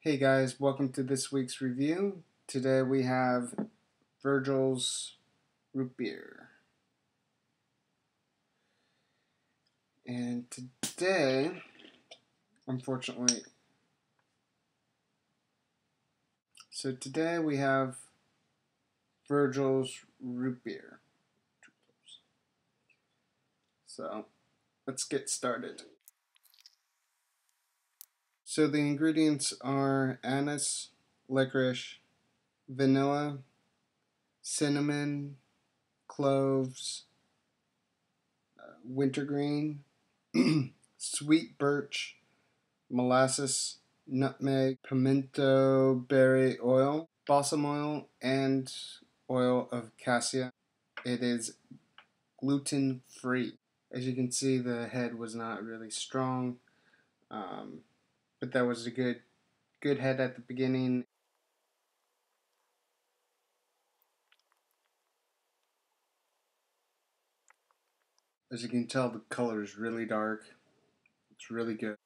Hey guys, welcome to this week's review. Today we have Virgil's root beer. And today, unfortunately, so today we have Virgil's root beer. So let's get started. So the ingredients are anise, licorice, vanilla, cinnamon, cloves, uh, wintergreen, sweet birch, molasses, nutmeg, pimento berry oil, balsam oil, and oil of cassia. It is gluten free. As you can see, the head was not really strong. Um, but that was a good good head at the beginning. As you can tell, the color is really dark. It's really good.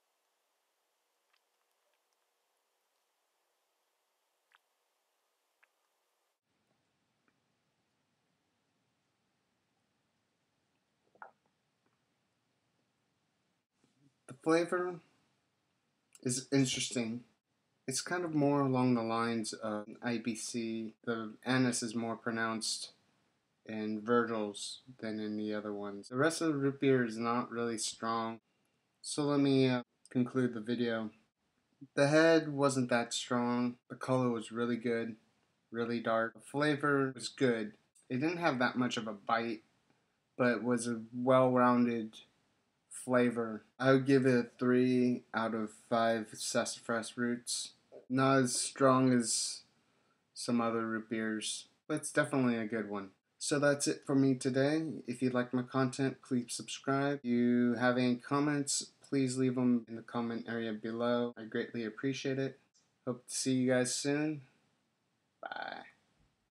The flavor is interesting. It's kind of more along the lines of IBC. The anise is more pronounced in Virgil's than in the other ones. The rest of the root beer is not really strong. So let me uh, conclude the video. The head wasn't that strong. The color was really good, really dark. The flavor was good. It didn't have that much of a bite, but was a well-rounded flavor. I would give it a 3 out of 5 sassafras roots. Not as strong as some other root beers, but it's definitely a good one. So that's it for me today. If you like my content, please subscribe. If you have any comments, please leave them in the comment area below. I greatly appreciate it. Hope to see you guys soon. Bye.